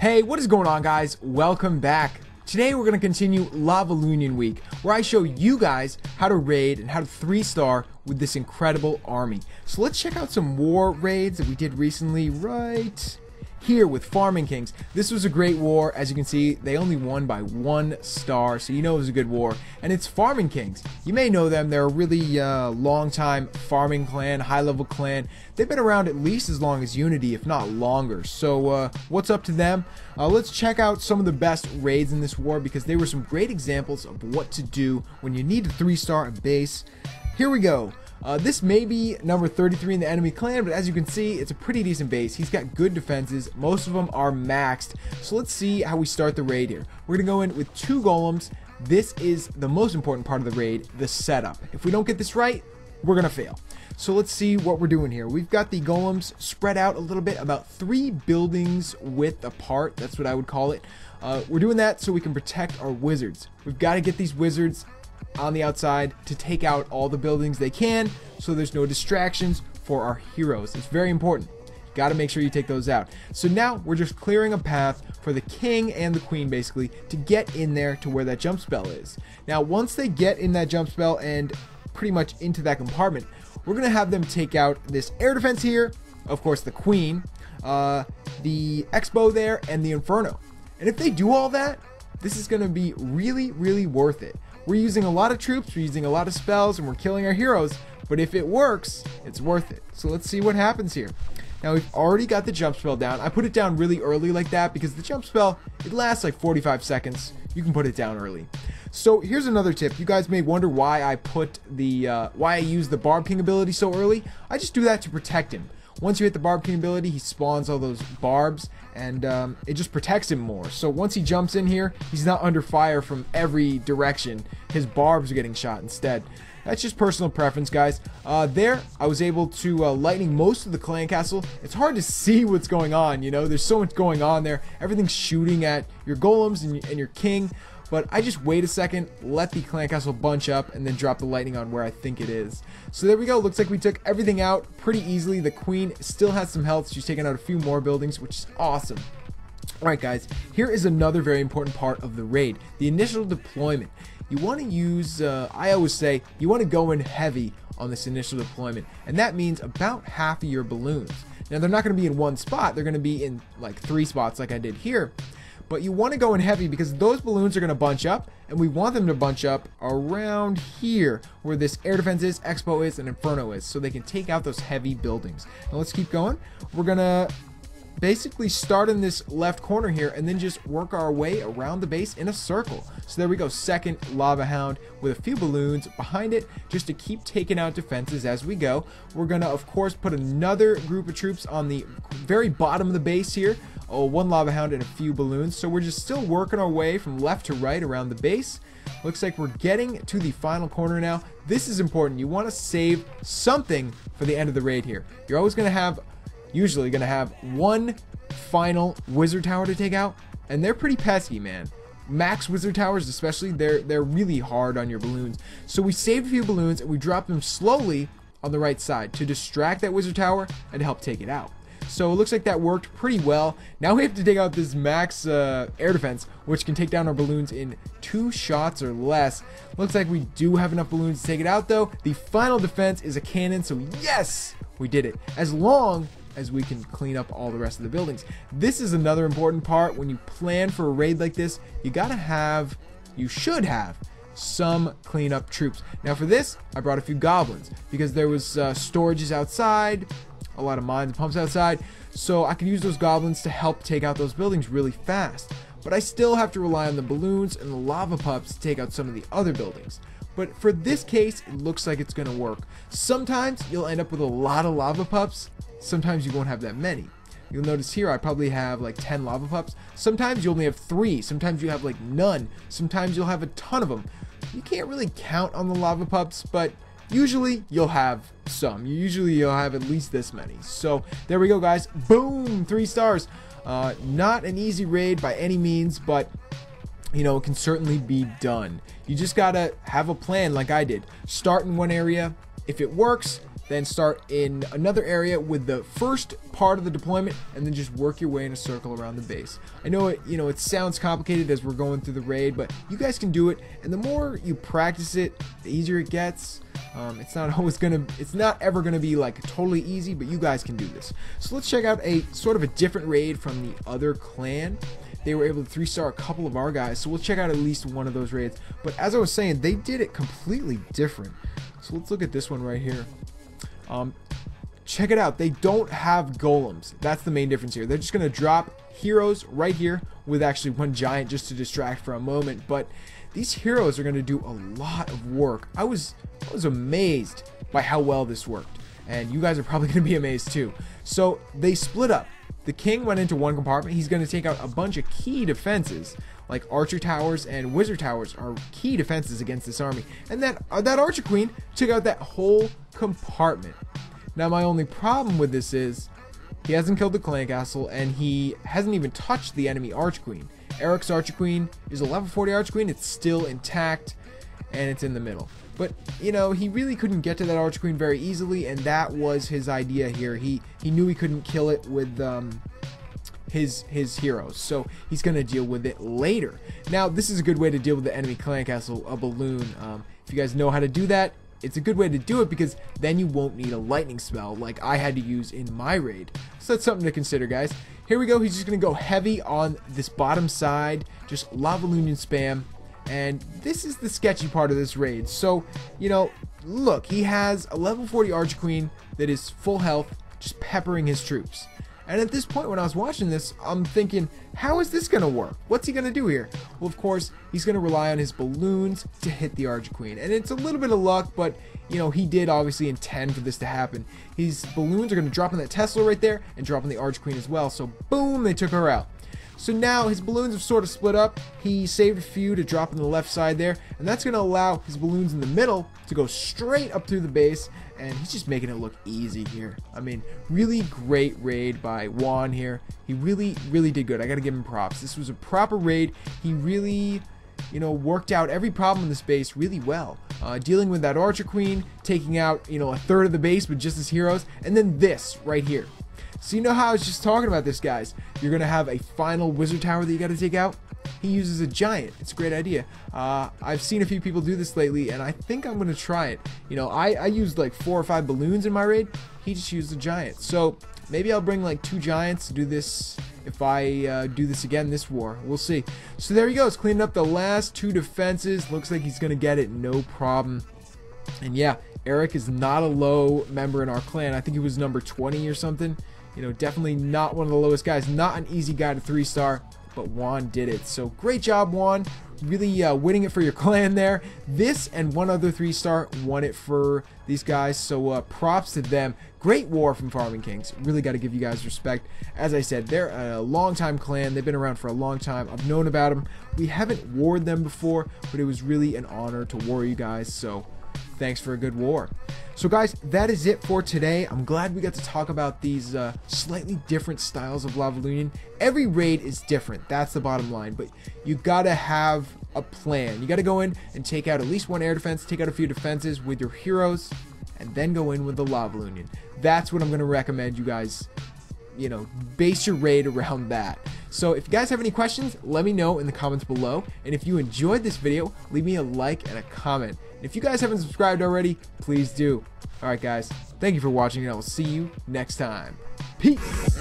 Hey, what is going on guys? Welcome back. Today we're going to continue LavaLoonion Week, where I show you guys how to raid and how to 3-star with this incredible army. So let's check out some war raids that we did recently right here with Farming Kings. This was a great war. As you can see, they only won by one star, so you know it was a good war. And it's Farming Kings. You may know them. They're a really uh, long-time farming clan, high-level clan. They've been around at least as long as Unity, if not longer. So uh, what's up to them? Uh, let's check out some of the best raids in this war because they were some great examples of what to do when you need a three-star base. Here we go. Uh, this may be number 33 in the enemy clan, but as you can see, it's a pretty decent base. He's got good defenses. Most of them are maxed. So let's see how we start the raid here. We're going to go in with two golems. This is the most important part of the raid, the setup. If we don't get this right, we're going to fail. So let's see what we're doing here. We've got the golems spread out a little bit, about three buildings width apart. That's what I would call it. Uh, we're doing that so we can protect our wizards. We've got to get these wizards on the outside to take out all the buildings they can so there's no distractions for our heroes. It's very important. You Got to make sure you take those out. So now we're just clearing a path for the king and the queen basically to get in there to where that jump spell is. Now once they get in that jump spell and pretty much into that compartment, we're to have them take out this air defense here, of course the queen, uh, the X-Bow there, and the Inferno. And if they do all that, this is to be really, really worth it. We're using a lot of troops, we're using a lot of spells, and we're killing our heroes. But if it works, it's worth it. So let's see what happens here. Now we've already got the jump spell down. I put it down really early like that because the jump spell, it lasts like 45 seconds. You can put it down early. So here's another tip. You guys may wonder why I put the, uh, why I use the Barb King ability so early. I just do that to protect him. Once you hit the Barb King ability, he spawns all those barbs, and um, it just protects him more. So once he jumps in here, he's not under fire from every direction. His barbs are getting shot instead. That's just personal preference, guys. Uh, there, I was able to uh, lightning most of the clan castle. It's hard to see what's going on, you know? There's so much going on there. Everything's shooting at your golems and, and your king. But I just wait a second, let the clan castle bunch up, and then drop the lightning on where I think it is. So there we go. Looks like we took everything out pretty easily. The queen still has some health. She's taken out a few more buildings, which is awesome. Alright guys, here is another very important part of the raid, the initial deployment. You want to use, uh, I always say, you want to go in heavy on this initial deployment, and that means about half of your balloons. Now they're not going to be in one spot, they're going to be in like three spots like I did here, but you want to go in heavy because those balloons are going to bunch up, and we want them to bunch up around here where this air defense is, X-Bow is, and Inferno is, so they can take out those heavy buildings. Now let's keep going. We're going to basically start in this left corner here and then just work our way around the base in a circle. So there we go, second Lava Hound with a few balloons behind it just to keep taking out defenses as we go. We're going to, of course, put another group of troops on the very bottom of the base here. Oh, one Lava Hound and a few balloons. So we're just still working our way from left to right around the base. Looks like we're getting to the final corner now. This is important. You want to save something for the end of the raid here. You're always going to have usually going to have one final wizard tower to take out, and they're pretty pesky, man. Max wizard towers, especially, they're they're really hard on your balloons. So we saved a few balloons and we dropped them slowly on the right side to distract that wizard tower and help take it out. So it looks like that worked pretty well. Now we have to take out this max uh, air defense, which can take down our balloons in two shots or less. Looks like we do have enough balloons to take it out though. The final defense is a cannon, so yes, we did it. As long as we can clean up all the rest of the buildings. This is another important part. When you plan for a raid like this, you gotta have, you should have, some cleanup troops. Now for this, I brought a few goblins because there was uh, storages outside, a lot of mines and pumps outside, so I can use those goblins to help take out those buildings really fast. But I still have to rely on the balloons and the lava pups to take out some of the other buildings. But for this case, it looks like it's going to work. Sometimes you'll end up with a lot of lava pups, sometimes you won't have that many. You'll notice here I probably have like 10 lava pups. Sometimes you only have 3, sometimes you have like none, sometimes you'll have a ton of them. You can't really count on the lava pups, but usually you'll have some. Usually you'll have at least this many. So there we go guys. Boom! 3 stars. Uh, not an easy raid by any means, but you know, it can certainly be done. You just gotta have a plan like I did. Start in one area. If it works, then start in another area with the first part of the deployment and then just work your way in a circle around the base. I know it, you know, it sounds complicated as we're going through the raid, but you guys can do it and the more you practice it, the easier it gets. Um, it's not always gonna, it's not ever gonna be like totally easy, but you guys can do this. So let's check out a sort of a different raid from the other clan they were able to three star a couple of our guys. So we'll check out at least one of those raids. But as I was saying, they did it completely different. So let's look at this one right here. Um, check it out. They don't have golems. That's the main difference here. They're just going to drop heroes right here with actually one giant just to distract for a moment. But these heroes are going to do a lot of work. I was, I was amazed by how well this worked. And you guys are probably going to be amazed too. So they split up. The king went into one compartment. He's going to take out a bunch of key defenses, like archer towers and wizard towers are key defenses against this army. And that uh, that archer queen took out that whole compartment. Now my only problem with this is he hasn't killed the clan castle and he hasn't even touched the enemy archer queen. Eric's archer queen is a level 40 archer queen. It's still intact and it's in the middle. But you know, he really couldn't get to that Archer Queen very easily, and that was his idea here. He he knew he couldn't kill it with um, his his heroes, so he's gonna deal with it later. Now, this is a good way to deal with the enemy clan castle, a balloon. Um, if you guys know how to do that, it's a good way to do it because then you won't need a lightning spell like I had to use in my raid. So that's something to consider, guys. Here we go. He's just gonna go heavy on this bottom side, just LavaLoonion spam and this is the sketchy part of this raid. So, you know, look, he has a level 40 Archer Queen that is full health, just peppering his troops. And at this point, when I was watching this, I'm thinking, how is this going to work? What's he going to do here? Well, of course, he's going to rely on his balloons to hit the Arch Queen. And it's a little bit of luck, but, you know, he did obviously intend for this to happen. His balloons are going to drop on that Tesla right there and drop on the Arch Queen as well. So, boom, they took her out. So now his balloons have sort of split up. He saved a few to drop on the left side there, and that's going to allow his balloons in the middle to go straight up through the base, and he's just making it look easy here. I mean, really great raid by Juan here. He really, really did good. I got to give him props. This was a proper raid. He really you know, worked out every problem in the base really well. Uh, dealing with that Archer Queen, taking out, you know, a third of the base with just his heroes, and then this right here. So you know how I was just talking about this, guys. You're going to have a final wizard tower that you got to take out. He uses a giant. It's a great idea. Uh, I've seen a few people do this lately, and I think I'm going to try it. You know, I, I used like four or five balloons in my raid. He just used a giant. So maybe I'll bring like two giants to do this if I uh, do this again this war. We'll see. So there he goes, cleaning up the last two defenses. Looks like he's going to get it no problem. And yeah, Eric is not a low member in our clan. I think he was number 20 or something. You know, definitely not one of the lowest guys. Not an easy guy to three star, but Juan did it. So great job, Juan. Really uh, winning it for your clan there. This and one other three star won it for these guys. So uh, props to them. Great war from Farming Kings. Really got to give you guys respect. As I said, they're a long time clan. They've been around for a long time. I've known about them. We haven't warred them before, but it was really an honor to war you guys. So thanks for a good war. So guys, that is it for today. I'm glad we got to talk about these uh, slightly different styles of Lava. Every raid is different, that's the bottom line, but you gotta have a plan. You gotta go in and take out at least one air defense, take out a few defenses with your heroes, and then go in with the Lava. That's what I'm gonna recommend you guys, you know, base your raid around that. So if you guys have any questions, let me know in the comments below. And if you enjoyed this video, leave me a like and a comment. And if you guys haven't subscribed already, please do. Alright guys, thank you for watching and I will see you next time. Peace!